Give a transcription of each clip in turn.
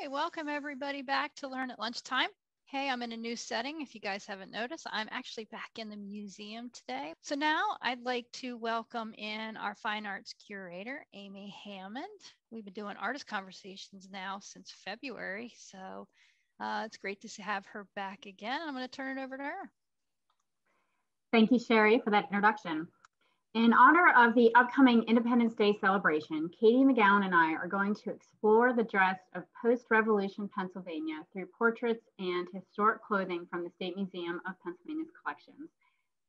right, welcome everybody back to Learn at Lunchtime. Hey, I'm in a new setting. If you guys haven't noticed, I'm actually back in the museum today. So now I'd like to welcome in our fine arts curator, Amy Hammond. We've been doing artist conversations now since February. So uh, it's great to have her back again. I'm going to turn it over to her. Thank you, Sherry, for that introduction. In honor of the upcoming Independence Day celebration, Katie McGowan and I are going to explore the dress of post-revolution Pennsylvania through portraits and historic clothing from the State Museum of Pennsylvania's collections.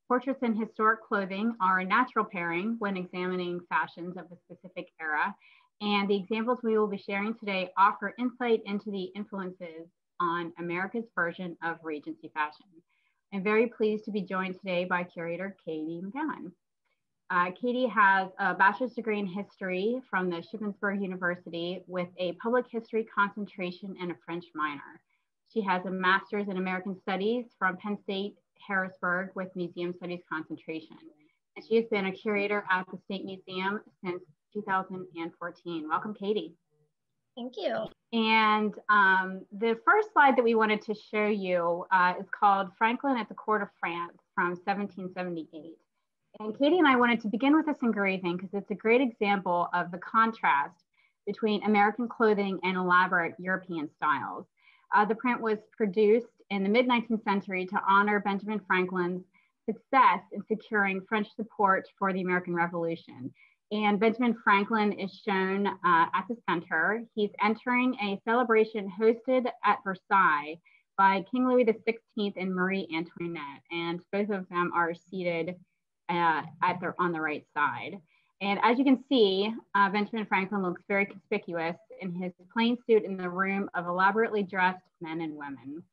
Portraits and historic clothing are a natural pairing when examining fashions of a specific era, and the examples we will be sharing today offer insight into the influences on America's version of Regency fashion. I'm very pleased to be joined today by curator Katie McGowan. Uh, Katie has a bachelor's degree in history from the Shippensburg University with a public history concentration and a French minor. She has a master's in American studies from Penn State Harrisburg with museum studies concentration. And she has been a curator at the State Museum since 2014. Welcome, Katie. Thank you. And um, the first slide that we wanted to show you uh, is called Franklin at the Court of France from 1778. And Katie and I wanted to begin with this engraving because it's a great example of the contrast between American clothing and elaborate European styles. Uh, the print was produced in the mid 19th century to honor Benjamin Franklin's success in securing French support for the American Revolution. And Benjamin Franklin is shown uh, at the center. He's entering a celebration hosted at Versailles by King Louis XVI and Marie Antoinette. And both of them are seated uh, at the, on the right side. And as you can see, uh, Benjamin Franklin looks very conspicuous in his plain suit in the room of elaborately dressed men and women.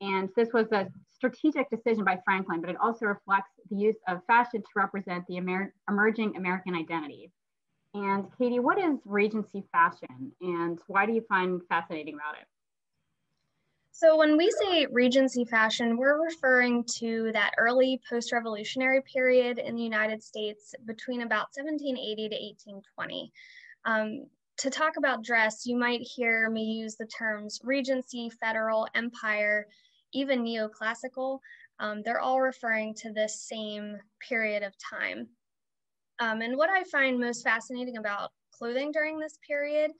And this was a strategic decision by Franklin, but it also reflects the use of fashion to represent the Amer emerging American identity. And Katie, what is Regency fashion and why do you find fascinating about it? So when we say Regency fashion, we're referring to that early post-revolutionary period in the United States between about 1780 to 1820. Um, to talk about dress, you might hear me use the terms Regency, Federal, Empire, even Neoclassical. Um, they're all referring to this same period of time. Um, and what I find most fascinating about clothing during this period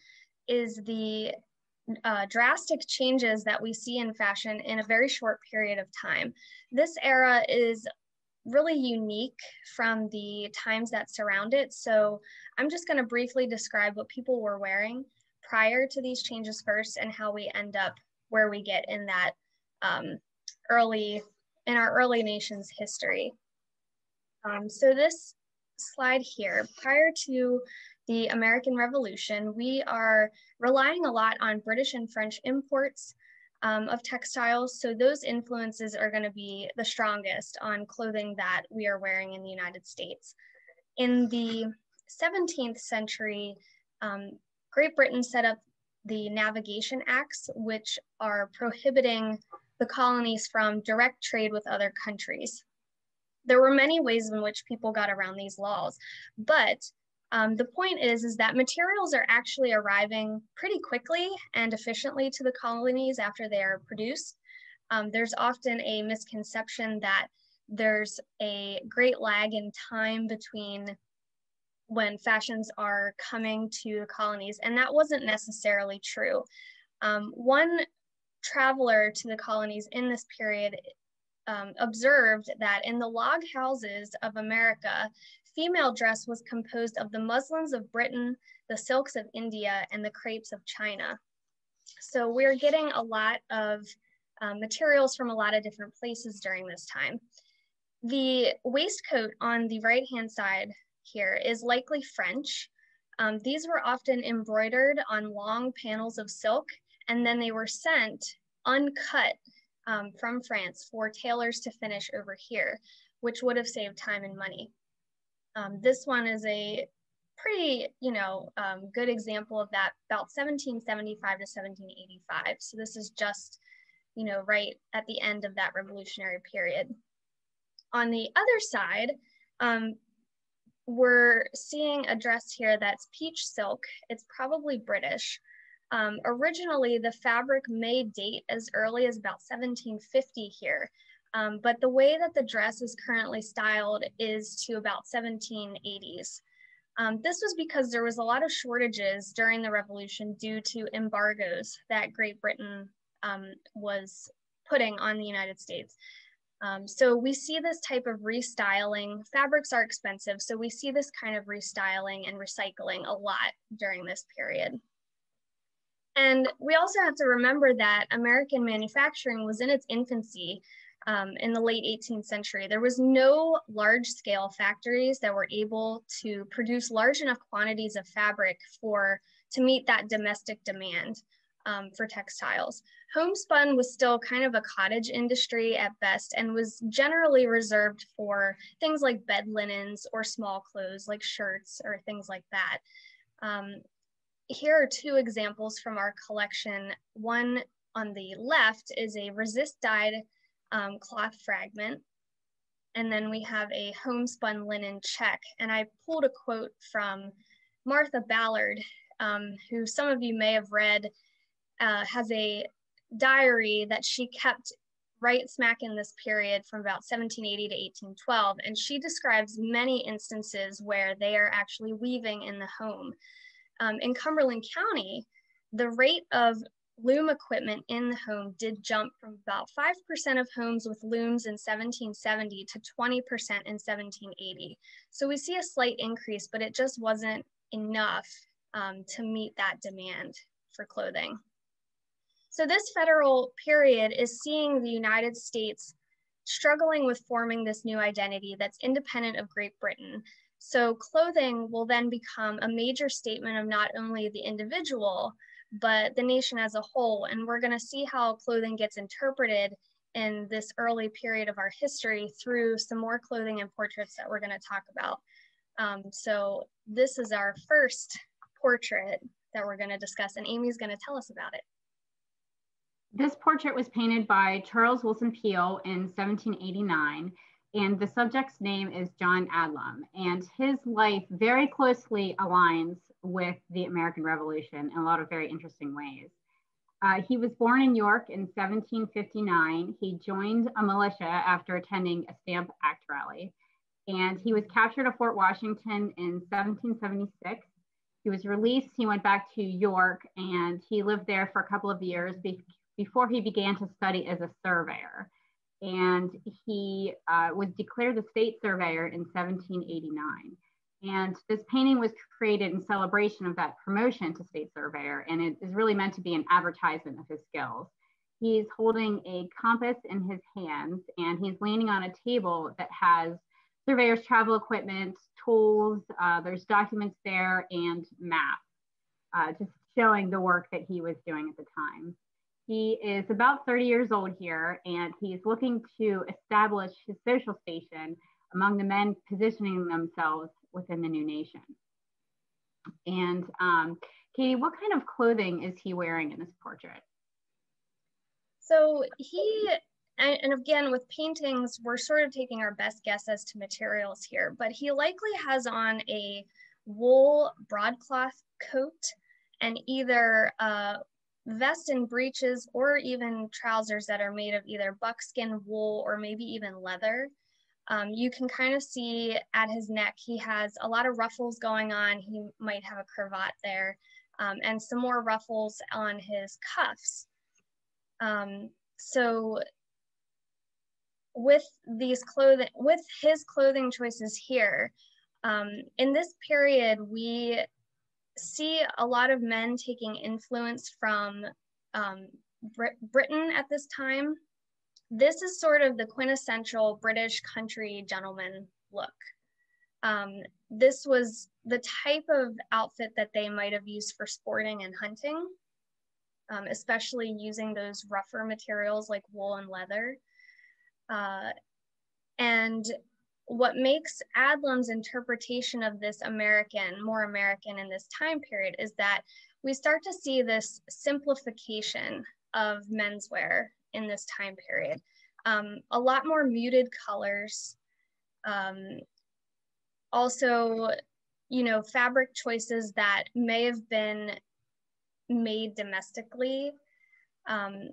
is the uh, drastic changes that we see in fashion in a very short period of time. This era is really unique from the times that surround it. So I'm just going to briefly describe what people were wearing prior to these changes first and how we end up where we get in that um, early, in our early nation's history. Um, so this slide here, prior to the American Revolution, we are relying a lot on British and French imports um, of textiles. So those influences are going to be the strongest on clothing that we are wearing in the United States. In the 17th century, um, Great Britain set up the Navigation Acts, which are prohibiting the colonies from direct trade with other countries. There were many ways in which people got around these laws, but um, the point is, is that materials are actually arriving pretty quickly and efficiently to the colonies after they are produced. Um, there's often a misconception that there's a great lag in time between when fashions are coming to the colonies, and that wasn't necessarily true. Um, one traveler to the colonies in this period um, observed that in the log houses of America, female dress was composed of the muslins of Britain, the silks of India, and the crepes of China. So we're getting a lot of um, materials from a lot of different places during this time. The waistcoat on the right-hand side here is likely French. Um, these were often embroidered on long panels of silk, and then they were sent uncut um, from France for tailors to finish over here, which would have saved time and money. Um, this one is a pretty, you know, um, good example of that, about 1775 to 1785. So this is just, you know, right at the end of that revolutionary period. On the other side, um, we're seeing a dress here that's peach silk. It's probably British. Um, originally, the fabric may date as early as about 1750 here, um, but the way that the dress is currently styled is to about 1780s. Um, this was because there was a lot of shortages during the revolution due to embargoes that Great Britain um, was putting on the United States. Um, so we see this type of restyling. Fabrics are expensive, so we see this kind of restyling and recycling a lot during this period. And we also have to remember that American manufacturing was in its infancy um, in the late 18th century. There was no large scale factories that were able to produce large enough quantities of fabric for to meet that domestic demand um, for textiles. Homespun was still kind of a cottage industry at best and was generally reserved for things like bed linens or small clothes like shirts or things like that. Um, here are two examples from our collection. One on the left is a resist dyed um, cloth fragment. And then we have a homespun linen check. And I pulled a quote from Martha Ballard, um, who some of you may have read, uh, has a diary that she kept right smack in this period from about 1780 to 1812. And she describes many instances where they are actually weaving in the home. Um, in Cumberland County, the rate of loom equipment in the home did jump from about 5% of homes with looms in 1770 to 20% in 1780. So we see a slight increase, but it just wasn't enough um, to meet that demand for clothing. So this federal period is seeing the United States struggling with forming this new identity that's independent of Great Britain. So clothing will then become a major statement of not only the individual, but the nation as a whole. And we're going to see how clothing gets interpreted in this early period of our history through some more clothing and portraits that we're going to talk about. Um, so this is our first portrait that we're going to discuss, and Amy's going to tell us about it. This portrait was painted by Charles Willson Peale in 1789, and the subject's name is John Adlum, and his life very closely aligns with the American Revolution in a lot of very interesting ways. Uh, he was born in York in 1759. He joined a militia after attending a Stamp Act rally. And he was captured at Fort Washington in 1776. He was released. He went back to York and he lived there for a couple of years be before he began to study as a surveyor. And he uh, was declared the state surveyor in 1789. And this painting was created in celebration of that promotion to state surveyor, and it is really meant to be an advertisement of his skills. He's holding a compass in his hands, and he's leaning on a table that has surveyor's travel equipment, tools, uh, there's documents there, and maps, uh, just showing the work that he was doing at the time. He is about 30 years old here, and he's looking to establish his social station among the men positioning themselves within the new nation. And um, Katie, what kind of clothing is he wearing in this portrait? So he, and, again, with paintings, we're sort of taking our best guess as to materials here, but he likely has on a wool broadcloth coat and either uh, vest and breeches or even trousers that are made of either buckskin, wool, or maybe even leather. Um, you can kind of see at his neck, he has a lot of ruffles going on. He might have a cravat there um, and some more ruffles on his cuffs. Um, so with these clothing, with his clothing choices here, um, in this period, we see a lot of men taking influence from um, Brit Britain at this time this is sort of the quintessential British country gentleman look. Um, this was the type of outfit that they might have used for sporting and hunting, um, especially using those rougher materials like wool and leather. Uh, and what makes Adlum's interpretation of this American more American in this time period is that we start to see this simplification of menswear in this time period. Um, a lot more muted colors. Um, also, you know, fabric choices that may have been made domestically. Um,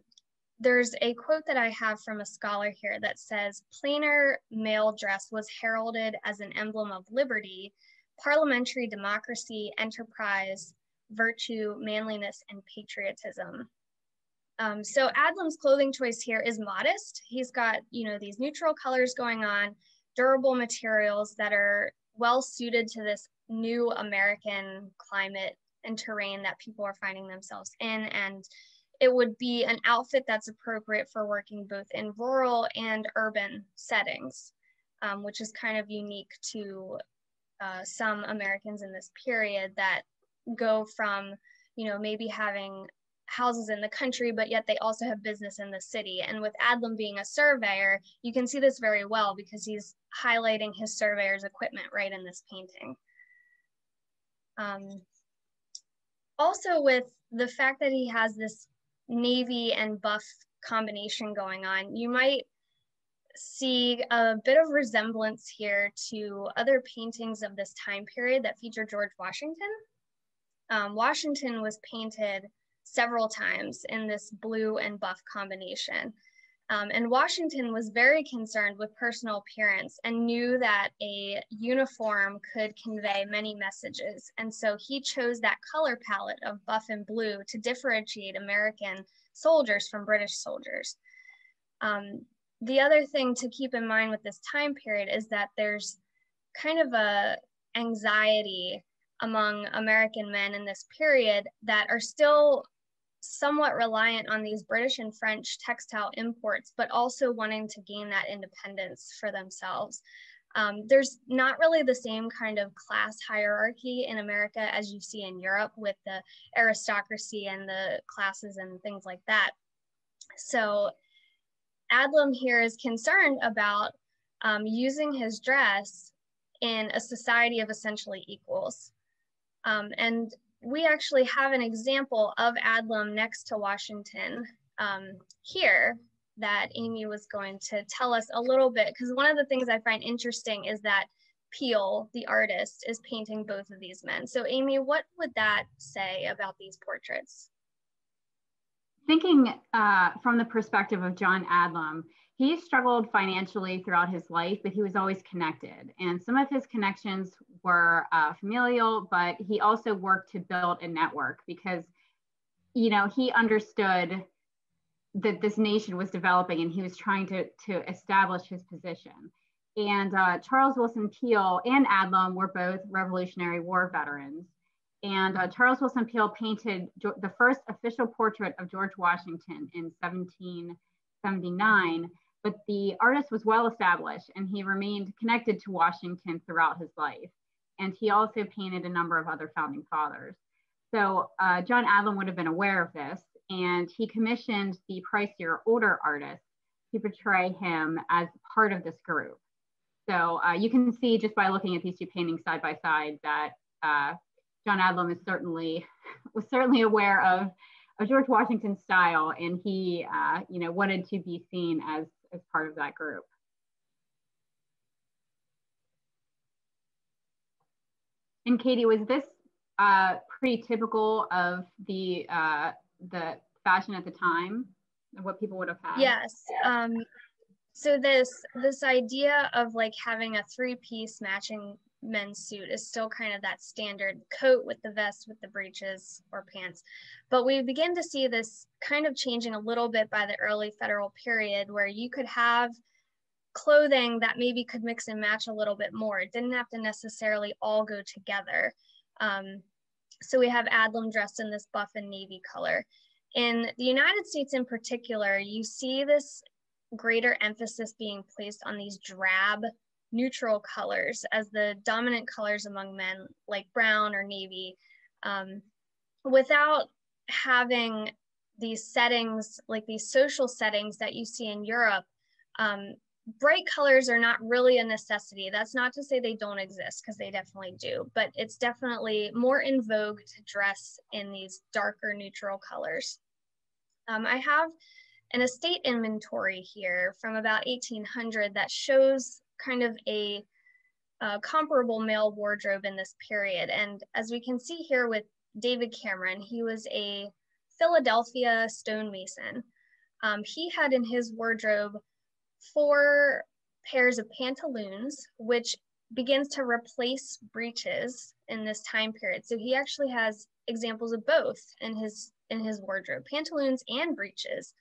there's a quote that I have from a scholar here that says, plainer male dress was heralded as an emblem of liberty, parliamentary democracy, enterprise, virtue, manliness, and patriotism. Um, so Adlum's clothing choice here is modest. He's got, you know, these neutral colors going on, durable materials that are well suited to this new American climate and terrain that people are finding themselves in. And it would be an outfit that's appropriate for working both in rural and urban settings, um, which is kind of unique to uh, some Americans in this period that go from, you know, maybe having houses in the country, but yet they also have business in the city. And with Adlum being a surveyor, you can see this very well because he's highlighting his surveyor's equipment right in this painting. Um, also with the fact that he has this navy and buff combination going on, you might see a bit of resemblance here to other paintings of this time period that feature George Washington. Um, Washington was painted several times in this blue and buff combination. Um, and Washington was very concerned with personal appearance and knew that a uniform could convey many messages. And so he chose that color palette of buff and blue to differentiate American soldiers from British soldiers. Um, the other thing to keep in mind with this time period is that there's kind of a anxiety among American men in this period that are still somewhat reliant on these British and French textile imports, but also wanting to gain that independence for themselves. Um, there's not really the same kind of class hierarchy in America as you see in Europe with the aristocracy and the classes and things like that. So Adlum here is concerned about um, using his dress in a society of essentially equals. Um, and we actually have an example of Adlum next to Washington um, here that Amy was going to tell us a little bit, because one of the things I find interesting is that Peale, the artist, is painting both of these men. So Amy, what would that say about these portraits? Thinking uh, from the perspective of John Adlum, he struggled financially throughout his life, but he was always connected. And some of his connections were uh, familial, but he also worked to build a network because, you know, he understood that this nation was developing and he was trying to, to establish his position. And uh, Charles Willson Peale and Adlum were both Revolutionary War veterans. And uh, Charles Willson Peale painted the first official portrait of George Washington in 1779 but the artist was well established and he remained connected to Washington throughout his life. And he also painted a number of other founding fathers. So uh, John Adlum would have been aware of this and he commissioned the pricier older artists to portray him as part of this group. So uh, you can see just by looking at these two paintings side by side that uh, John Adlum is certainly was certainly aware of, of George Washington's style, and he uh, you know wanted to be seen as as part of that group. And Katie, was this uh, pretty typical of the uh, the fashion at the time, what people would have had? Yes. Um, so this this idea of like having a three piece matching men's suit is still kind of that standard coat with the vest with the breeches or pants. But we begin to see this kind of changing a little bit by the early federal period where you could have clothing that maybe could mix and match a little bit more. It didn't have to necessarily all go together. Um, so we have Adlum dressed in this buff and navy color. In the United States in particular, you see this greater emphasis being placed on these drab neutral colors as the dominant colors among men, like brown or navy, um, without having these settings, like these social settings that you see in Europe. Um, bright colors are not really a necessity. That's not to say they don't exist, because they definitely do, but it's definitely more in vogue to dress in these darker neutral colors. Um, I have an estate inventory here from about 1800 that shows kind of a uh, comparable male wardrobe in this period. And as we can see here with David Cameron. He was a Philadelphia stonemason. Um, he had in his wardrobe four pairs of pantaloons, which begins to replace breeches in this time period. So he actually has examples of both in his in his wardrobe, pantaloons and breeches,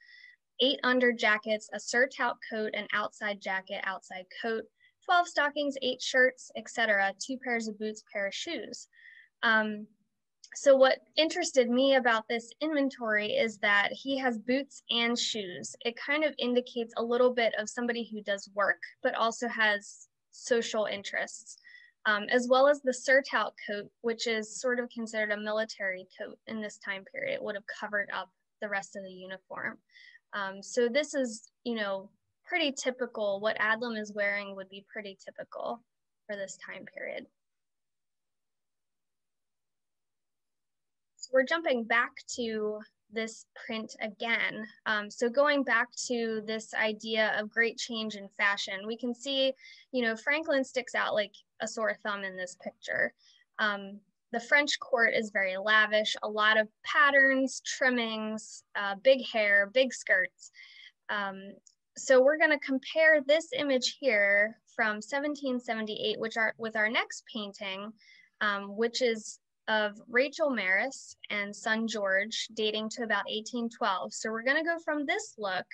eight under jackets, a surtout coat, an outside jacket, outside coat, 12 stockings, eight shirts, etc., two pairs of boots, pair of shoes. Um, so what interested me about this inventory is that he has boots and shoes. It kind of indicates a little bit of somebody who does work, but also has social interests, um, as well as the surtout coat, which is sort of considered a military coat in this time period. It would have covered up the rest of the uniform. Um, so this is, you know, pretty typical. What Adlum is wearing would be pretty typical for this time period. So we're jumping back to this print again. Um, so going back to this idea of great change in fashion, we can see, you know, Franklin sticks out like a sore thumb in this picture. Um, the French court is very lavish, a lot of patterns, trimmings, uh, big hair, big skirts. Um, so we're gonna compare this image here from 1778, which are with our next painting, um, which is of Rachel Maris and son George dating to about 1812. So we're going to go from this look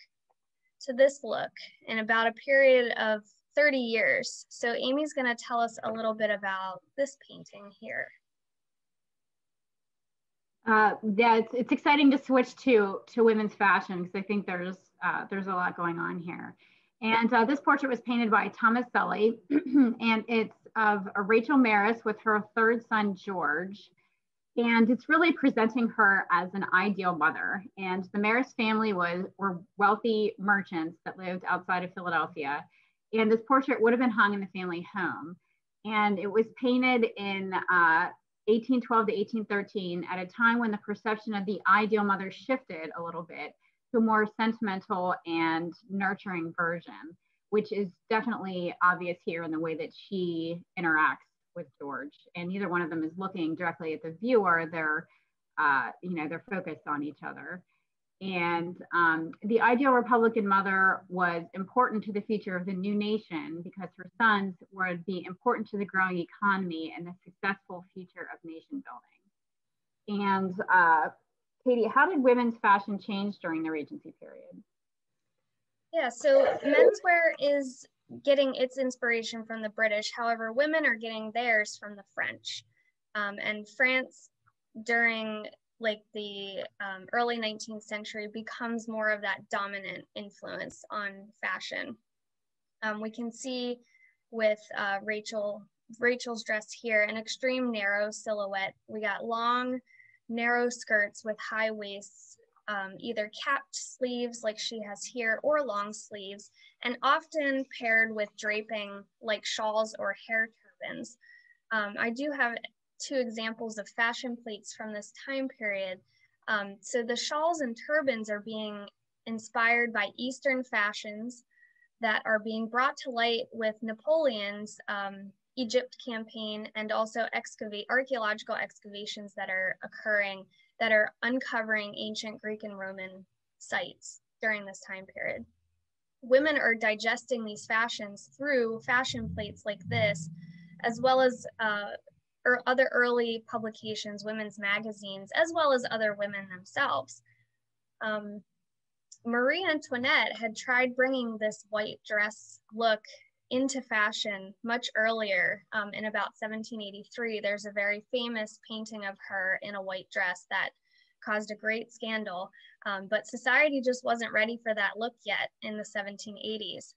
to this look in about a period of 30 years. So Amy's going to tell us a little bit about this painting here. Uh, yeah, it's, it's exciting to switch to to women's fashion because I think there's uh, there's a lot going on here. And uh, this portrait was painted by Thomas Sully, and it's of Rachel Maris with her third son, George. And it's really presenting her as an ideal mother. And the Maris family was were wealthy merchants that lived outside of Philadelphia. And this portrait would have been hung in the family home. And it was painted in uh, 1812 to 1813 at a time when the perception of the ideal mother shifted a little bit to a more sentimental and nurturing version, which is definitely obvious here in the way that she interacts with George. And neither one of them is looking directly at the viewer. They're, uh, you know, they're focused on each other. And um, the ideal Republican mother was important to the future of the new nation because her sons would be important to the growing economy and the successful future of nation building. And uh, Katie, how did women's fashion change during the Regency period? Yeah, so menswear is getting its inspiration from the British. However, women are getting theirs from the French. Um, and France during like the um, early 19th century becomes more of that dominant influence on fashion. Um, we can see with uh, Rachel Rachel's dress here, an extreme narrow silhouette. We got long narrow skirts with high waists, um, either capped sleeves like she has here or long sleeves, and often paired with draping like shawls or hair turbans. Um, I do have two examples of fashion plates from this time period. Um, so the shawls and turbans are being inspired by Eastern fashions that are being brought to light with Napoleon's um, Egypt campaign and also excavate archaeological excavations that are occurring that are uncovering ancient Greek and Roman sites during this time period. Women are digesting these fashions through fashion plates like this, as well as uh, or other early publications, women's magazines, as well as other women themselves. Um, Marie Antoinette had tried bringing this white dress look into fashion much earlier. Um, in about 1783 there's a very famous painting of her in a white dress that caused a great scandal. Um, but society just wasn't ready for that look yet in the 1780s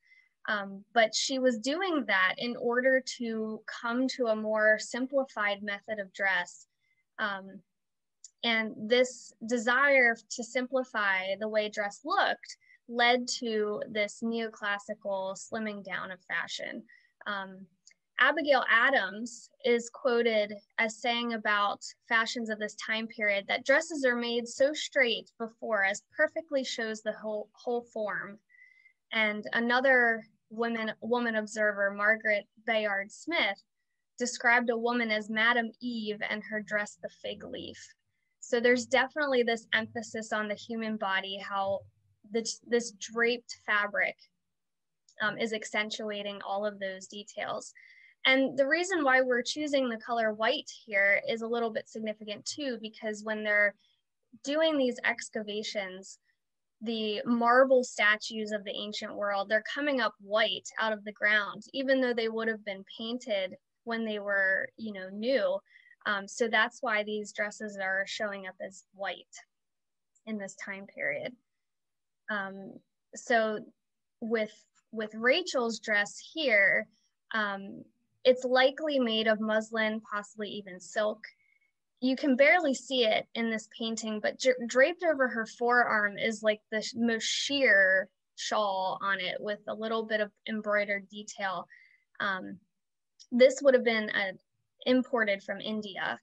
um, but she was doing that in order to come to a more simplified method of dress um, and this desire to simplify the way dress looked led to this neoclassical slimming down of fashion. Um, Abigail Adams is quoted as saying about fashions of this time period that dresses are made so straight before as perfectly shows the whole, whole form. And another woman, woman observer, Margaret Bayard Smith, described a woman as Madam Eve and her dress the fig leaf. So there's definitely this emphasis on the human body, how this, this draped fabric um, is accentuating all of those details. And the reason why we're choosing the color white here is a little bit significant too, because when they're doing these excavations, the marble statues of the ancient world, they're coming up white out of the ground, even though they would have been painted when they were, you know, new. Um, so that's why these dresses are showing up as white in this time period. Um, so with with Rachel's dress here, um, it's likely made of muslin, possibly even silk. You can barely see it in this painting, but draped over her forearm is like the most sheer shawl on it with a little bit of embroidered detail. Um, this would have been a, imported from India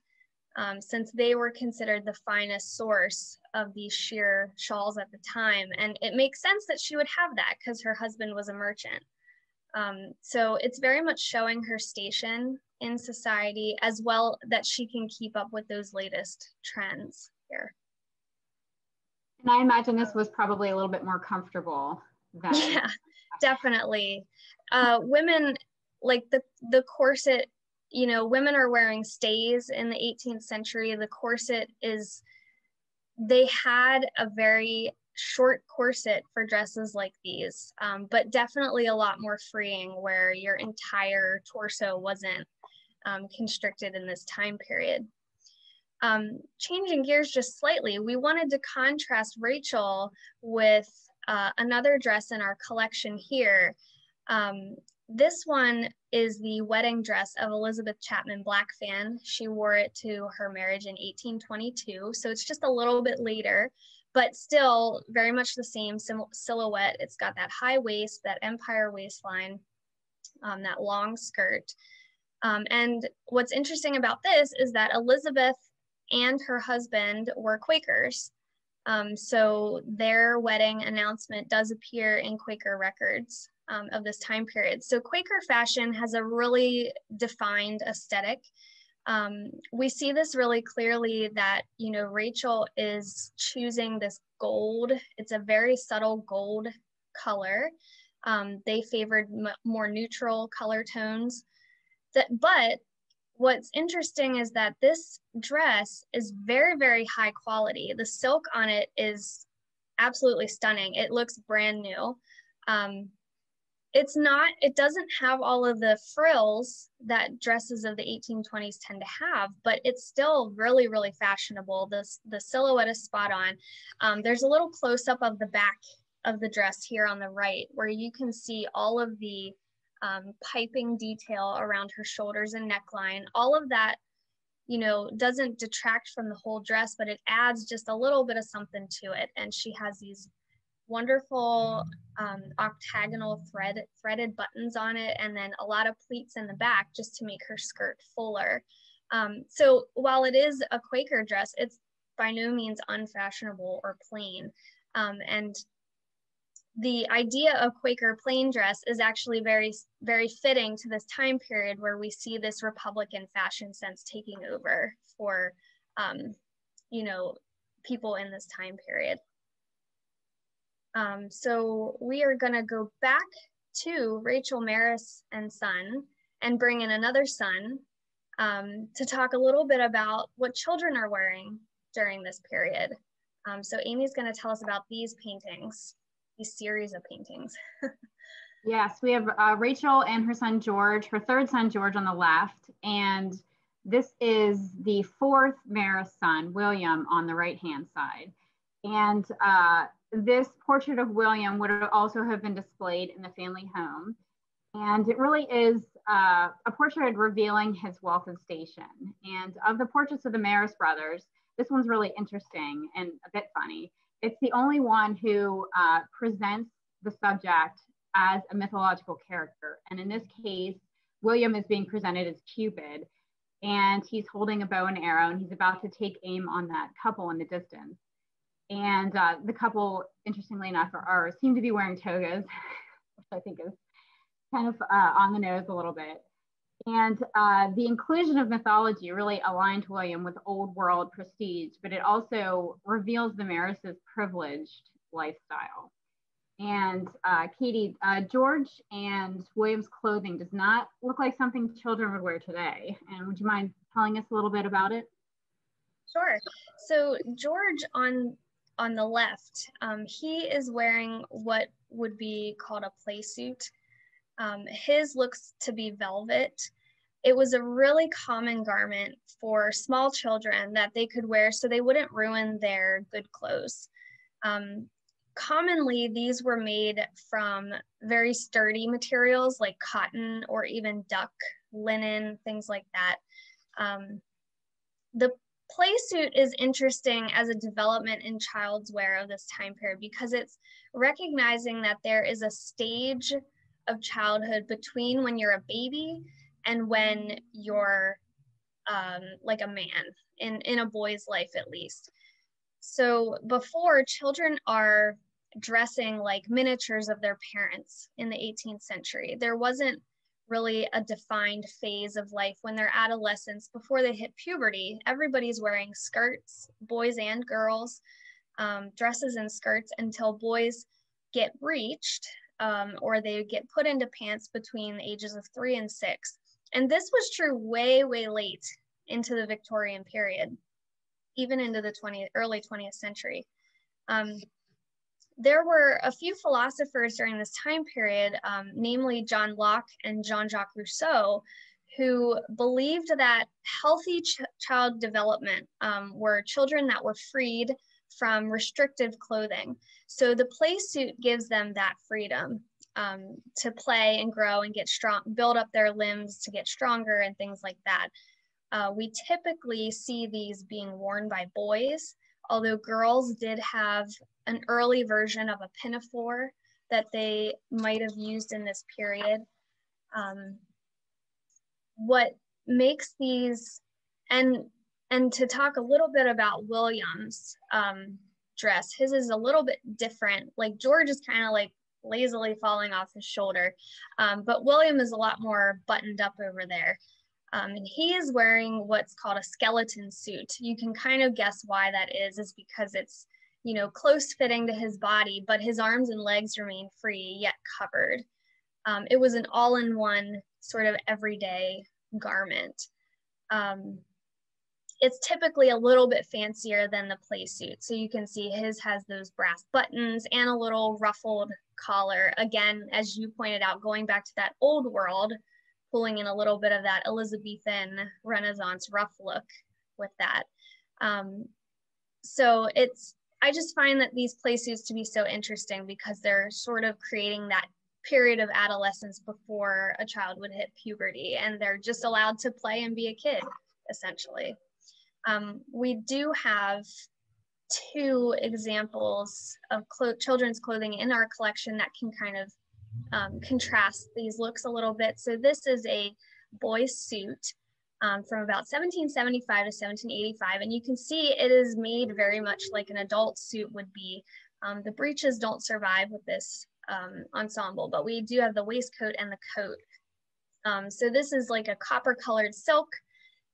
um, since they were considered the finest source of these sheer shawls at the time. And it makes sense that she would have that because her husband was a merchant. Um, so it's very much showing her station in society as well that she can keep up with those latest trends here. And I imagine this was probably a little bit more comfortable than Yeah, definitely. Uh, women like the the corset you know, women are wearing stays in the 18th century. The corset is, they had a very short corset for dresses like these, um, but definitely a lot more freeing where your entire torso wasn't um, constricted in this time period. Um, changing gears just slightly, we wanted to contrast Rachel with uh, another dress in our collection here. Um, this one is the wedding dress of Elizabeth Chapman Blackfan. She wore it to her marriage in 1822. So it's just a little bit later, but still very much the same silhouette. It's got that high waist, that empire waistline, um, that long skirt. Um, and what's interesting about this is that Elizabeth and her husband were Quakers. Um, so their wedding announcement does appear in Quaker records um, of this time period. So Quaker fashion has a really defined aesthetic. Um, we see this really clearly that, you know, Rachel is choosing this gold. It's a very subtle gold color. Um, they favored more neutral color tones. That, but what's interesting is that this dress is very, very high quality. The silk on it is absolutely stunning. It looks brand new. Um, it's not it doesn't have all of the frills that dresses of the 1820s tend to have but it's still really really fashionable this the silhouette is spot on um, there's a little close up of the back of the dress here on the right where you can see all of the um, piping detail around her shoulders and neckline all of that you know doesn't detract from the whole dress but it adds just a little bit of something to it and she has these wonderful um, octagonal thread threaded buttons on it and then a lot of pleats in the back just to make her skirt fuller. Um, so while it is a Quaker dress, it's by no means unfashionable or plain. Um, and the idea of Quaker plain dress is actually very, very fitting to this time period where we see this Republican fashion sense taking over for, um, you know, people in this time period. Um, so we are going to go back to Rachel Maris and son and bring in another son um, to talk a little bit about what children are wearing during this period. Um, so Amy's going to tell us about these paintings, these series of paintings. yes, we have uh, Rachel and her son George, her third son George on the left, and this is the fourth Maris son, William, on the right hand side. And uh, this portrait of William would also have been displayed in the family home. And it really is uh, a portrait revealing his wealth and station. And of the portraits of the Maris brothers, this one's really interesting and a bit funny. It's the only one who uh, presents the subject as a mythological character. And in this case, William is being presented as Cupid, and he's holding a bow and arrow, and he's about to take aim on that couple in the distance. And uh, the couple, interestingly enough, are, are, seem to be wearing togas, which I think is kind of uh, on the nose a little bit. And uh, the inclusion of mythology really aligned William with old world prestige, but it also reveals the Maris's privileged lifestyle. And uh, Katie, uh, George and William's clothing does not look like something children would wear today. And would you mind telling us a little bit about it? Sure. So George on on the left, um, he is wearing what would be called a play suit. Um, his looks to be velvet. It was a really common garment for small children that they could wear so they wouldn't ruin their good clothes. Um, commonly, these were made from very sturdy materials like cotton or even duck, linen, things like that. Um, the play suit is interesting as a development in child's wear of this time period because it's recognizing that there is a stage of childhood between when you're a baby and when you're um, like a man in, in a boy's life at least. So before children are dressing like miniatures of their parents in the 18th century, there wasn't really a defined phase of life when they're adolescents before they hit puberty. Everybody's wearing skirts, boys and girls, um, dresses and skirts until boys get breeched um, or they get put into pants between the ages of three and six. And this was true way, way late into the Victorian period, even into the 20th, early 20th century. Um, there were a few philosophers during this time period, um, namely John Locke and Jean Jacques Rousseau, who believed that healthy ch child development um, were children that were freed from restrictive clothing. So the play suit gives them that freedom um, to play and grow and get strong, build up their limbs to get stronger and things like that. Uh, we typically see these being worn by boys, although girls did have an early version of a pinafore that they might have used in this period. Um, what makes these, and and to talk a little bit about Williams' um, dress, his is a little bit different. Like George is kind of like lazily falling off his shoulder, um, but William is a lot more buttoned up over there. Um, and he is wearing what's called a skeleton suit. You can kind of guess why that is, is because it's you know, close fitting to his body, but his arms and legs remain free yet covered. Um, it was an all in one sort of everyday garment. Um, it's typically a little bit fancier than the play suit. So you can see his has those brass buttons and a little ruffled collar. Again, as you pointed out, going back to that old world, pulling in a little bit of that Elizabethan Renaissance ruff look with that. Um, so it's I just find that these play suits to be so interesting because they're sort of creating that period of adolescence before a child would hit puberty and they're just allowed to play and be a kid essentially. Um, we do have two examples of clo children's clothing in our collection that can kind of um, contrast these looks a little bit. So this is a boy's suit um, from about 1775 to 1785. And you can see it is made very much like an adult suit would be. Um, the breeches don't survive with this um, ensemble, but we do have the waistcoat and the coat. Um, so this is like a copper colored silk.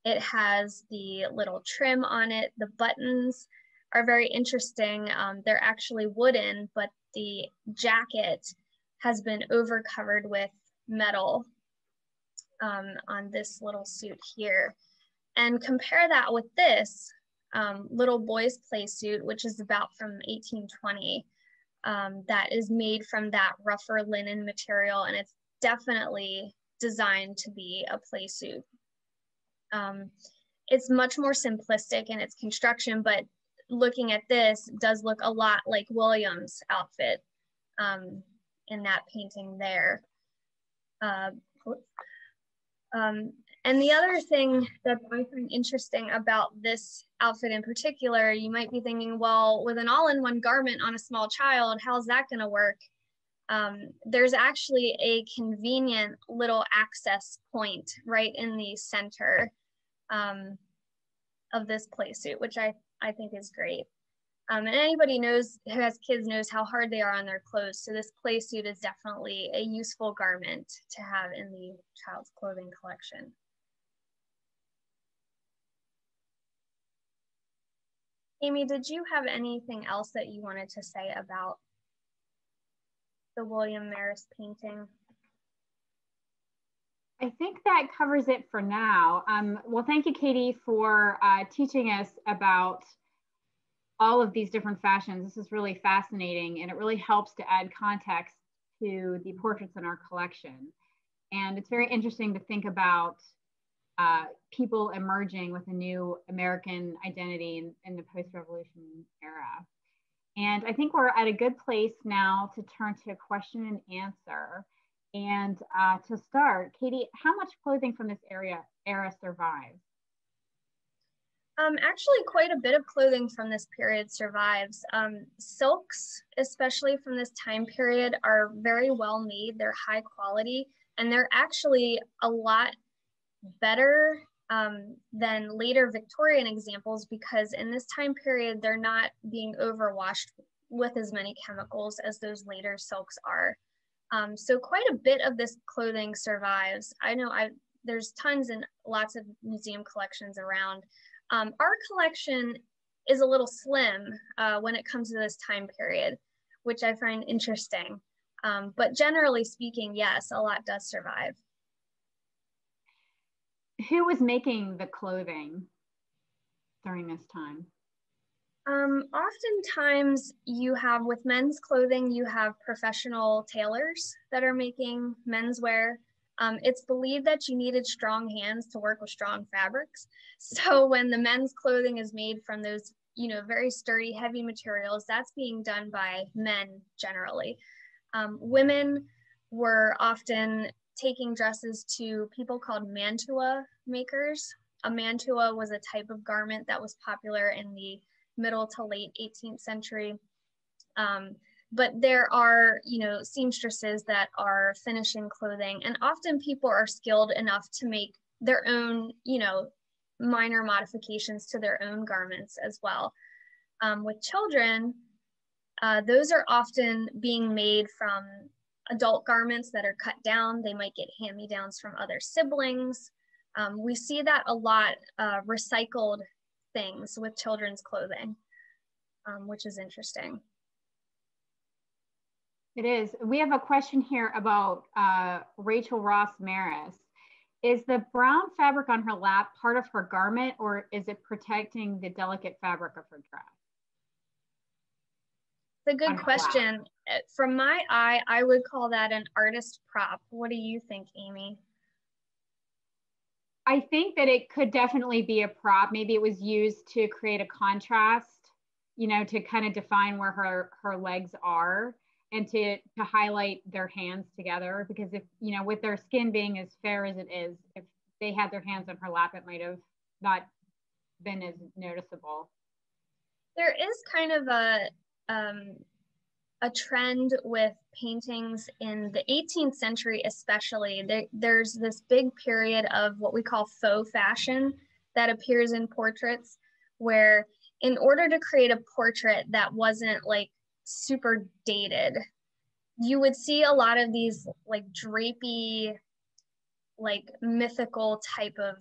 It has the little trim on it. The buttons are very interesting. Um, they're actually wooden, but the jacket has been over covered with metal um, on this little suit here. And compare that with this um, little boy's play suit, which is about from 1820, um, that is made from that rougher linen material. And it's definitely designed to be a play suit. Um, it's much more simplistic in its construction, but looking at this does look a lot like Williams' outfit um, in that painting there. Uh, um, and the other thing that I find interesting about this outfit in particular, you might be thinking, well, with an all-in-one garment on a small child, how's that going to work? Um, there's actually a convenient little access point right in the center um, of this play suit, which I, I think is great. Um, and anybody knows who has kids knows how hard they are on their clothes. So this play suit is definitely a useful garment to have in the child's clothing collection. Amy, did you have anything else that you wanted to say about the William Marras painting? I think that covers it for now. Um, well, thank you, Katie, for uh, teaching us about all of these different fashions. This is really fascinating and it really helps to add context to the portraits in our collection. And it's very interesting to think about uh, people emerging with a new American identity in, in the post-revolution era. And I think we're at a good place now to turn to a question and answer. And uh, to start, Katie, how much clothing from this area era survives? Um, actually, quite a bit of clothing from this period survives. Um, silks, especially from this time period, are very well made. They're high quality, and they're actually a lot better um, than later Victorian examples because in this time period, they're not being overwashed with as many chemicals as those later silks are. Um, so quite a bit of this clothing survives. I know I there's tons and lots of museum collections around. Um, our collection is a little slim uh, when it comes to this time period, which I find interesting. Um, but generally speaking, yes, a lot does survive. Who was making the clothing during this time? Um, oftentimes you have with men's clothing, you have professional tailors that are making menswear. Um, it's believed that you needed strong hands to work with strong fabrics. So when the men's clothing is made from those, you know, very sturdy, heavy materials, that's being done by men generally. Um, women were often taking dresses to people called mantua makers. A mantua was a type of garment that was popular in the middle to late 18th century. Um, but there are, you know, seamstresses that are finishing clothing, and often people are skilled enough to make their own, you know, minor modifications to their own garments as well. Um, with children, uh, those are often being made from adult garments that are cut down. They might get hand-me-downs from other siblings. Um, we see that a lot uh, recycled things with children's clothing, um, which is interesting. It is. We have a question here about uh, Rachel Ross Maris. Is the brown fabric on her lap part of her garment or is it protecting the delicate fabric of her dress? A good question. Uh, from my eye, I would call that an artist prop. What do you think, Amy? I think that it could definitely be a prop. Maybe it was used to create a contrast, you know, to kind of define where her her legs are and to to highlight their hands together because if, you know, with their skin being as fair as it is, if they had their hands on her lap, it might have not been as noticeable. There is kind of a um, a trend with paintings in the 18th century, especially. There, there's this big period of what we call faux fashion that appears in portraits, where in order to create a portrait that wasn't like super dated, you would see a lot of these like drapey, like mythical type of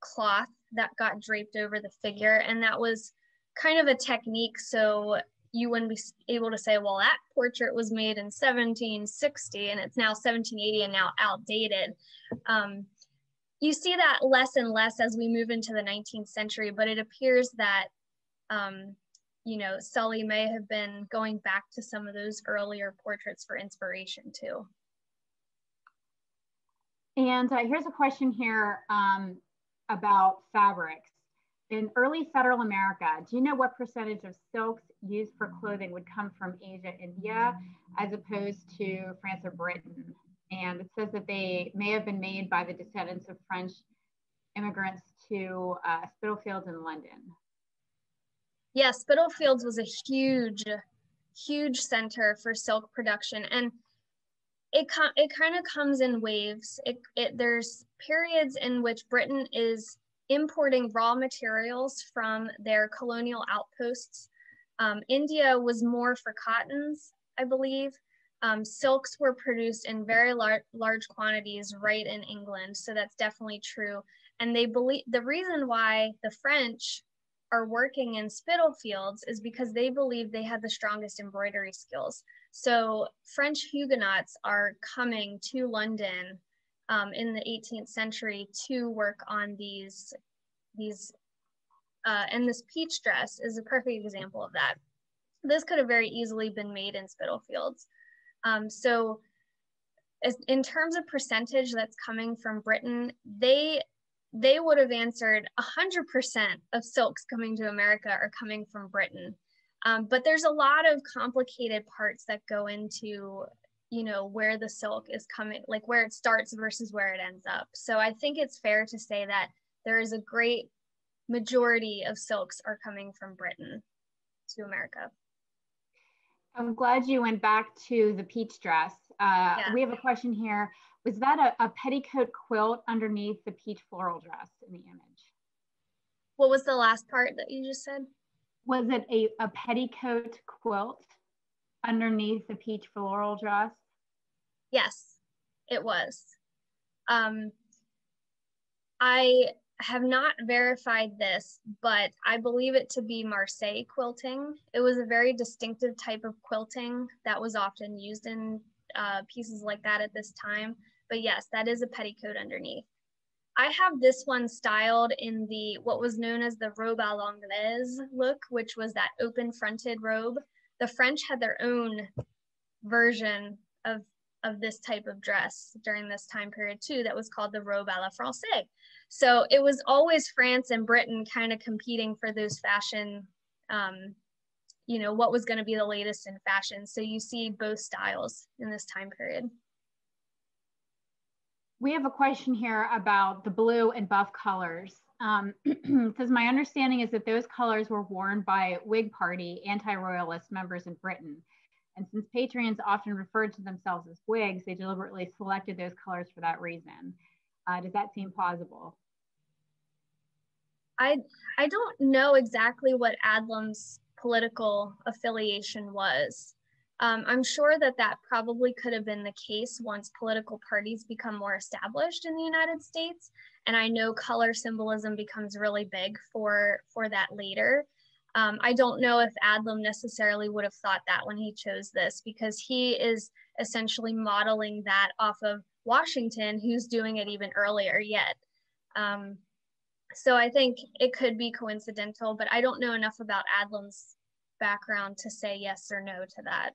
cloth that got draped over the figure. And that was kind of a technique so you wouldn't be able to say, well, that portrait was made in 1760 and it's now 1780 and now outdated. Um, you see that less and less as we move into the 19th century, but it appears that, um, you know, Sully may have been going back to some of those earlier portraits for inspiration too. And uh, here's a question here um, about fabrics. In early federal America, do you know what percentage of silks used for clothing would come from Asia, India, as opposed to France or Britain? And it says that they may have been made by the descendants of French immigrants to uh, Spitalfields in London. Yeah, Spitalfields was a huge, huge center for silk production. And it, it kind of comes in waves. It, it, there's periods in which Britain is importing raw materials from their colonial outposts Um, India was more for cottons, I believe. Um, silks were produced in very lar- large quantities right in England, so that's definitely true. And they believe the reason why the French are working in Spitalfields is because they believe they had the strongest embroidery skills. So French Huguenots are coming to London um, in the 18th century to work on these these uh, and this peach dress is a perfect example of that. This could have very easily been made in Spitalfields. Um, so as, in terms of percentage that's coming from Britain, they they would have answered 100% of silks coming to America are coming from Britain. Um, but there's a lot of complicated parts that go into you know where the silk is coming like where it starts versus where it ends up so i think it's fair to say that there is a great majority of silks are coming from britain to america. I'm glad you went back to the peach dress. Uh, yeah. we have a question here. Was that a, a petticoat quilt underneath the peach floral dress in the image? What was the last part that you just said? Was it a, a petticoat quilt underneath the peach floral dress? Yes, it was. Um, I have not verified this, but I believe it to be Marseille quilting. It was a very distinctive type of quilting that was often used in uh, pieces like that at this time. But yes, that is a petticoat underneath. I have this one styled in the what was known as the robe à l'anglaise look, which was that open fronted robe. The French had their own version of of this type of dress during this time period too that was called the robe à la française. So it was always France and Britain kind of competing for those fashion, um, you know, what was going to be the latest in fashion. So you see both styles in this time period. We have a question here about the blue and buff colors. Um, my understanding is that those colors were worn by Whig Party anti-royalist members in Britain. And since patrons often referred to themselves as Whigs, they deliberately selected those colors for that reason. Uh, does that seem plausible? I, I don't know exactly what Adlum's political affiliation was. Um, I'm sure that that probably could have been the case once political parties become more established in the United States. And I know color symbolism becomes really big for, for that later. Um, I don't know if Adlum necessarily would have thought that when he chose this because he is essentially modeling that off of Washington, who's doing it even earlier yet. Um, so I think it could be coincidental, but I don't know enough about Adlum's background to say yes or no to that.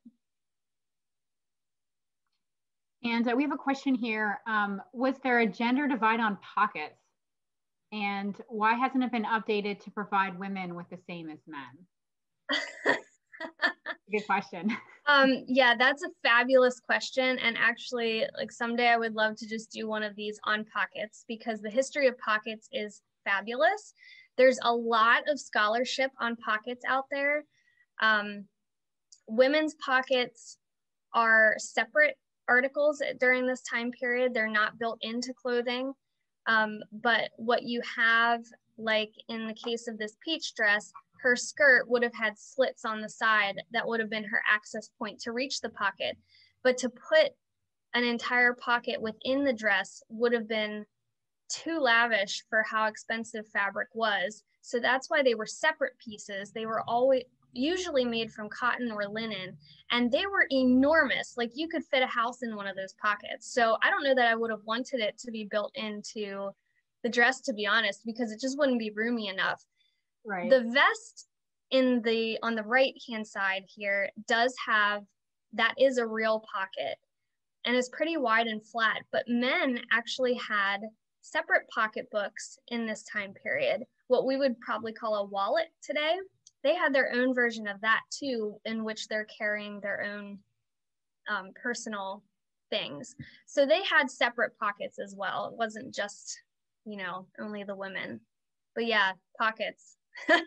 And uh, we have a question here. Um, was there a gender divide on pockets? And why hasn't it been updated to provide women with the same as men? Good question. Um, yeah, that's a fabulous question. And actually, like someday I would love to just do one of these on pockets because the history of pockets is fabulous. There's a lot of scholarship on pockets out there. Um, women's pockets are separate articles during this time period. They're not built into clothing. Um, but what you have, like in the case of this peach dress, her skirt would have had slits on the side that would have been her access point to reach the pocket. But to put an entire pocket within the dress would have been too lavish for how expensive fabric was. So that's why they were separate pieces. They were always usually made from cotton or linen, and they were enormous. Like you could fit a house in one of those pockets. So I don't know that I would have wanted it to be built into the dress, to be honest, because it just wouldn't be roomy enough. Right. The vest in the on the right hand side here does have that is a real pocket and it's pretty wide and flat but men actually had separate pocketbooks in this time period what we would probably call a wallet today they had their own version of that too, in which they're carrying their own um, personal things. So they had separate pockets as well. It wasn't just, you know, only the women. But yeah, pockets. well,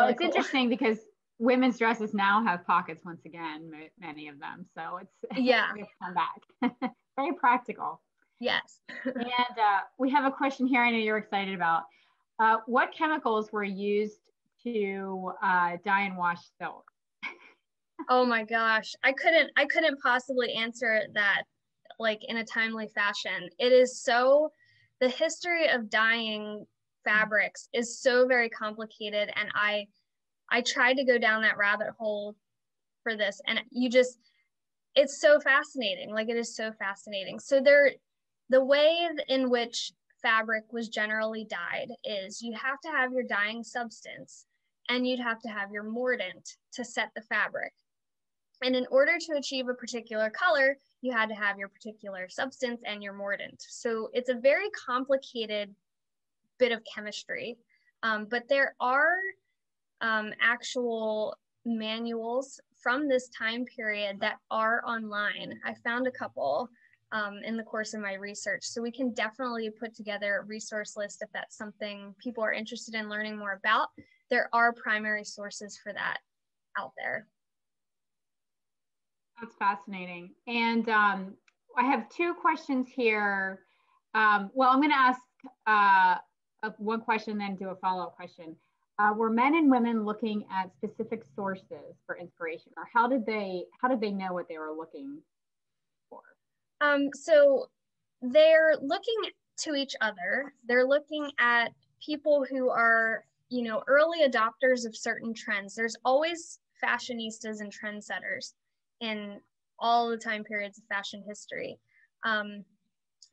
really it's cool. interesting because women's dresses now have pockets once again, many of them. So it's yeah, come back. Very practical. Yes. and uh, we have a question here. I know you're excited about. Uh, what chemicals were used to uh, dye and wash silk? oh my gosh, I couldn't I couldn't possibly answer that like in a timely fashion. It is so the history of dyeing fabrics is so very complicated and I I tried to go down that rabbit hole for this and you just it's so fascinating. Like it is so fascinating. So there the way in which fabric was generally dyed is you have to have your dyeing substance and you'd have to have your mordant to set the fabric. And in order to achieve a particular color, you had to have your particular substance and your mordant. So it's a very complicated bit of chemistry. Um, but there are um, actual manuals from this time period that are online. I found a couple um, in the course of my research. So we can definitely put together a resource list if that's something people are interested in learning more about. There are primary sources for that out there. That's fascinating. And um, I have two questions here. Um, well, I'm going to ask uh, one question, then do a follow up question. Uh, were men and women looking at specific sources for inspiration, or how did they how did they know what they were looking for? Um, so they're looking to each other. They're looking at people who are, you know, early adopters of certain trends. There's always fashionistas and trendsetters in all the time periods of fashion history. Um,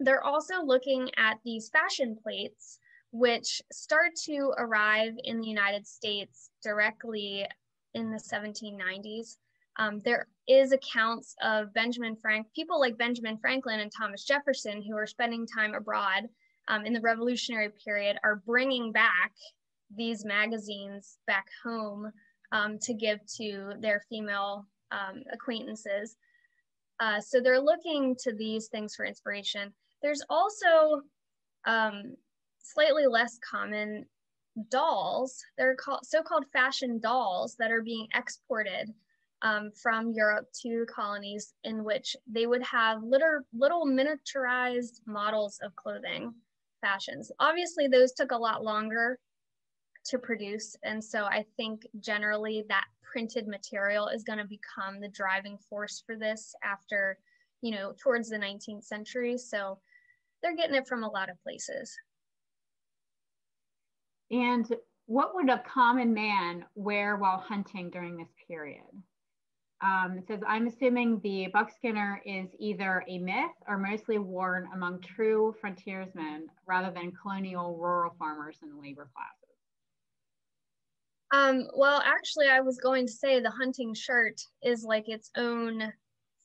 they're also looking at these fashion plates, which start to arrive in the United States directly in the 1790s. Um, there is accounts of Benjamin Frank, people like Benjamin Franklin and Thomas Jefferson who are spending time abroad um, in the Revolutionary period are bringing back these magazines back home um, to give to their female um, acquaintances. Uh, so they're looking to these things for inspiration. There's also um, slightly less common dolls. They're called so-called fashion dolls that are being exported um, from Europe to colonies in which they would have little, little miniaturized models of clothing fashions. Obviously, those took a lot longer to produce. And so I think generally that printed material is going to become the driving force for this after, you know, towards the 19th century. So they're getting it from a lot of places. And what would a common man wear while hunting during this period? Um, it says, I'm assuming the buckskinner is either a myth or mostly worn among true frontiersmen rather than colonial rural farmers and labor classes. Um, well, actually, I was going to say the hunting shirt is like its own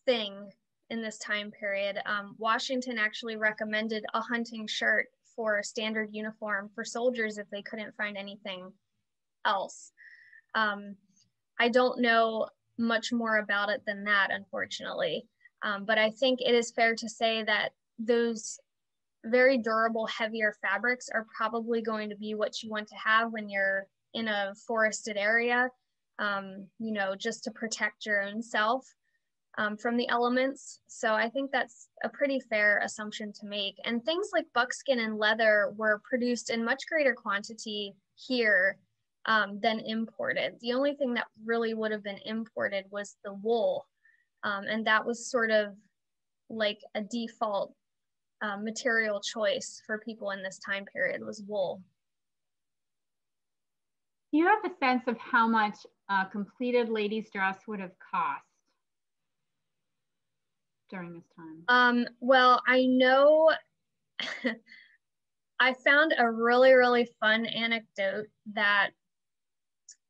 thing in this time period. Um, Washington actually recommended a hunting shirt for a standard uniform for soldiers if they couldn't find anything else. Um, I don't know much more about it than that, unfortunately. Um, but I think it is fair to say that those very durable, heavier fabrics are probably going to be what you want to have when you're in a forested area, um, you know, just to protect your own self um, from the elements. So I think that's a pretty fair assumption to make. And things like buckskin and leather were produced in much greater quantity here um, than imported. The only thing that really would have been imported was the wool. Um, and that was sort of like a default uh, material choice for people in this time period was wool. Do you have a sense of how much a completed lady's dress would have cost during this time? Um, well, I know I found a really, really fun anecdote that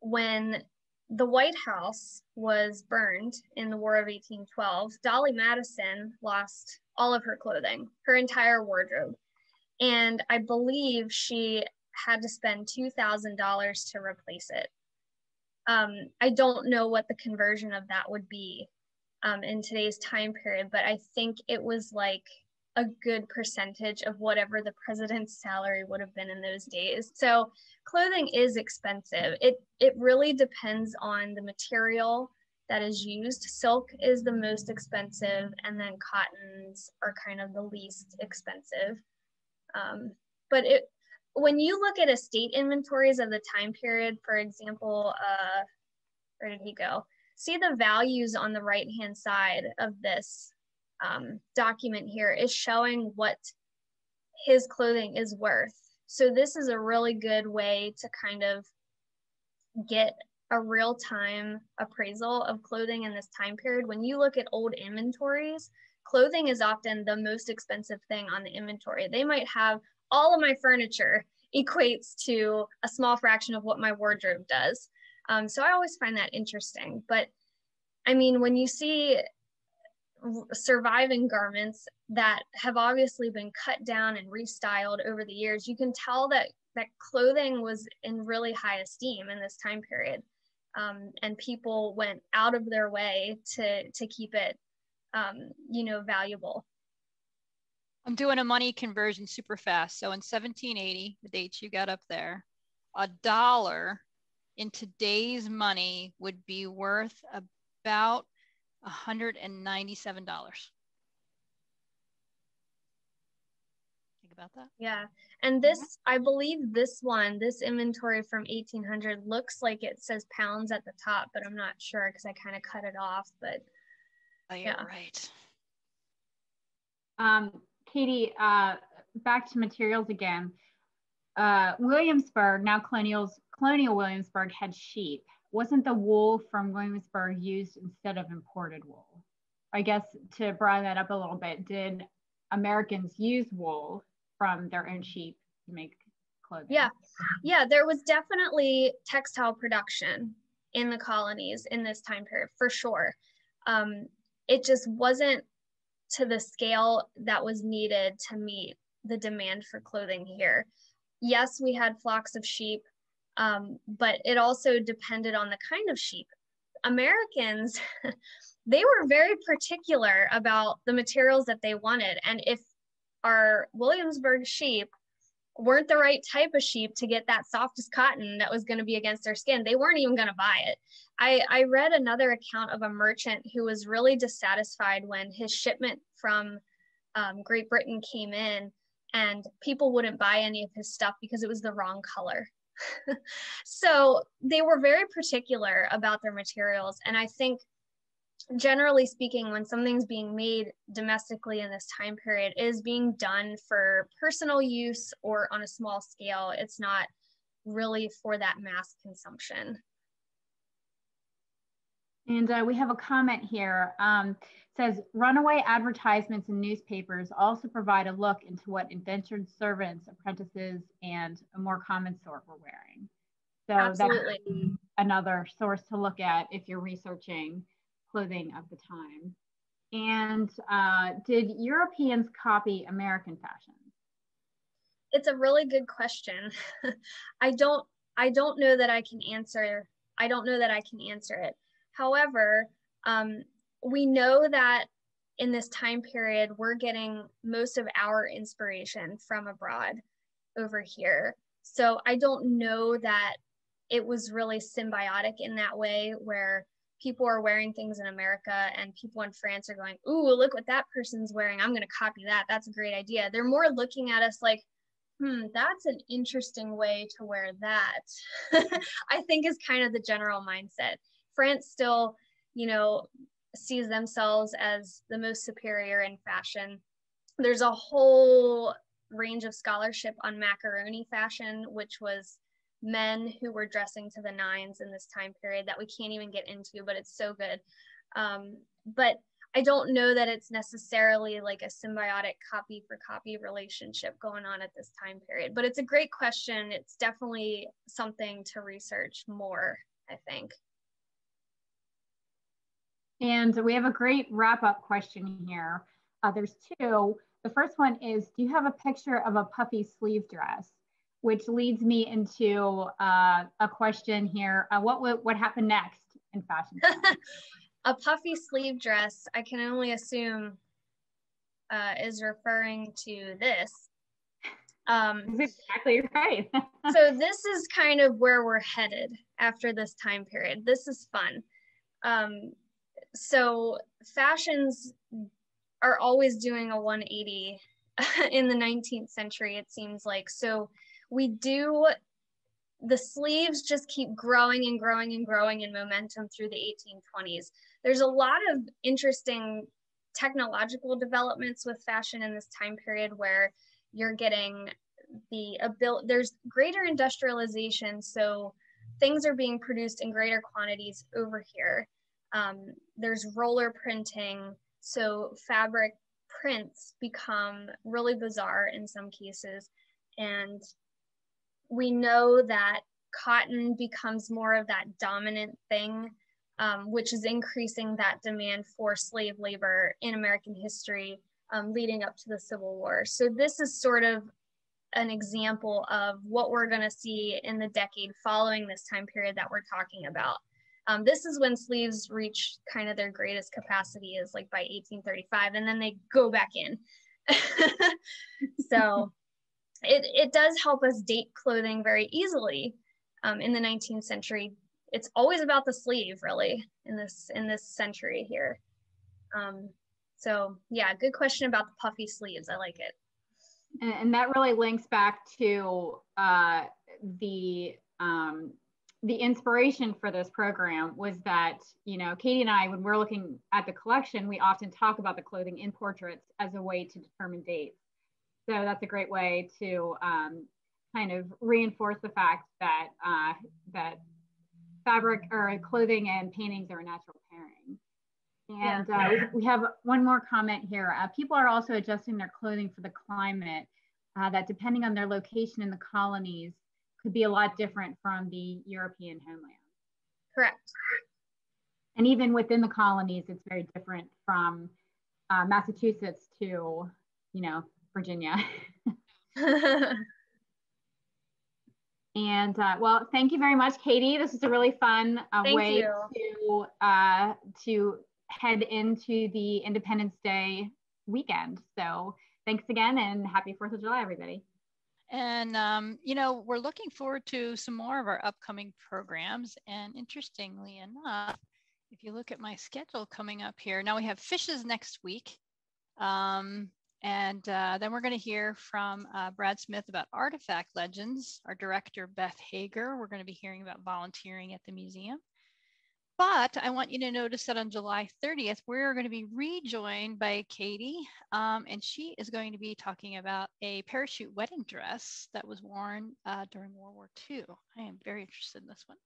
when the White House was burned in the War of 1812, Dolley Madison lost all of her clothing, her entire wardrobe. And I believe she had to spend $2,000 to replace it. Um, I don't know what the conversion of that would be um, in today's time period, but I think it was like a good percentage of whatever the president's salary would have been in those days. So clothing is expensive. It it really depends on the material that is used. Silk is the most expensive, and then cottons are kind of the least expensive. Um, but it when you look at estate inventories of the time period, for example, uh, where did he go? See the values on the right hand side of this um, document here is showing what his clothing is worth. So this is a really good way to kind of get a real time appraisal of clothing in this time period. When you look at old inventories, clothing is often the most expensive thing on the inventory. They might have all of my furniture equates to a small fraction of what my wardrobe does. Um, so I always find that interesting. But I mean, when you see surviving garments that have obviously been cut down and restyled over the years, you can tell that that clothing was in really high esteem in this time period. Um, and people went out of their way to to keep it um, you know valuable i'm doing a money conversion super fast so in 1780 the dates you got up there a dollar in today's money would be worth about $197 Think about that? Yeah. And this. I believe this one, this inventory from 1800 looks like it says pounds at the top, but I'm not sure because I kind of cut it off. But oh, yeah, right. Um, Katie, uh, back to materials again. Uh, Williamsburg, now colonials, colonial Williamsburg had sheep. Wasn't the wool from Williamsburg used instead of imported wool? I guess to broaden that up a little bit, did Americans use wool from their own sheep to make clothing. Yeah, yeah, there was definitely textile production in the colonies in this time period for sure. Um, it just wasn't to the scale that was needed to meet the demand for clothing here. Yes, we had flocks of sheep, um, but it also depended on the kind of sheep. Americans, they were very particular about the materials that they wanted. And if our Williamsburg sheep weren't the right type of sheep to get that softest cotton that was going to be against their skin. They weren't even going to buy it. I, I read another account of a merchant who was really dissatisfied when his shipment from um, Great Britain came in and people wouldn't buy any of his stuff because it was the wrong color. so they were very particular about their materials. And I think generally speaking, when something's being made domestically in this time period, is being done for personal use or on a small scale. It's not really for that mass consumption. And uh, we have a comment here. Um, says runaway advertisements in newspapers also provide a look into what indentured servants, apprentices, and a more common sort were wearing. So Absolutely. that's another source to look at if you're researching clothing of the time? And uh, did Europeans copy American fashion? It's a really good question. I don't I don't know that I can answer I don't know that I can answer it. However, um, we know that in this time period, we're getting most of our inspiration from abroad over here. So I don't know that it was really symbiotic in that way where people are wearing things in America and people in France are going, Ooh, look what that person's wearing. I'm going to copy that. That's a great idea. They're more looking at us like, hmm, that's an interesting way to wear that. I think is kind of the general mindset. France still, you know, sees themselves as the most superior in fashion. There's a whole range of scholarship on macaroni fashion, which was men who were dressing to the nines in this time period that we can't even get into, but it's so good. Um, but I don't know that it's necessarily like a symbiotic copy for copy relationship going on at this time period, but it's a great question. It's definitely something to research more, I think. And we have a great wrap up question here. Uh, there's two. The first one is Do you have a picture of a puffy sleeve dress? Which leads me into uh, a question here. Uh, what, what, what happened next in fashion? a puffy sleeve dress, I can only assume uh, is referring to this. Um, exactly right. so this is kind of where we're headed after this time period. This is fun. Um, so fashions are always doing a 180 in the 19th century, it seems like. So we do the sleeves just keep growing and growing and growing in momentum through the 1820s. There's a lot of interesting technological developments with fashion in this time period where you're getting the ability, there's greater industrialization. So things are being produced in greater quantities over here. Um, there's roller printing. So fabric prints become really bizarre in some cases. And we know that cotton becomes more of that dominant thing, um, which is increasing that demand for slave labor in American history um, leading up to the Civil War. So this is sort of an example of what we're going to see in the decade following this time period that we're talking about. Um, this is when sleeves reach kind of their greatest capacity is like by 1835 and then they go back in. so it, it does help us date clothing very easily um, in the 19th century. It's always about the sleeve really in this in this century here. Um, so yeah, good question about the puffy sleeves. I like it. And, and that really links back to uh, the um, the inspiration for this program was that you know Katie and I, when we're looking at the collection, we often talk about the clothing in portraits as a way to determine dates. So that's a great way to um, kind of reinforce the fact that uh, that fabric or clothing and paintings are a natural pairing. And yeah. uh, we, we, have one more comment here. Uh, people are also adjusting their clothing for the climate uh, that depending on their location in the colonies could be a lot different from the European homeland. Correct. And even within the colonies, it's very different from uh, Massachusetts to, you know, Virginia. and uh, well, thank you very much, Katie. This is a really fun uh, way you. to uh, to head into the Independence Day weekend. So thanks again, and happy Fourth of July, everybody. And, um, you know, we're looking forward to some more of our upcoming programs. And interestingly enough, if you look at my schedule coming up here, now we have fishes next week. Um, and uh, then we're going to hear from uh, Brad Smith about artifact legends, our director, Beth Hager. We're going to be hearing about volunteering at the museum. But I want you to notice that on July 30th, we're going to be rejoined by Katie, um, and she is going to be talking about a parachute wedding dress that was worn uh, during World War II. I am very interested in this one.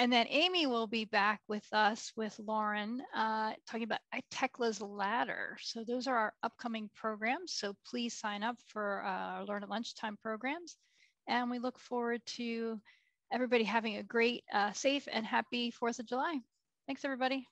And then Amy will be back with us with Lauren uh, talking about ITECLA's ladder. So those are our upcoming programs. So please sign up for uh, Learn at Lunchtime programs. And we look forward to everybody having a great, uh, safe and happy 4th of July. Thanks, everybody.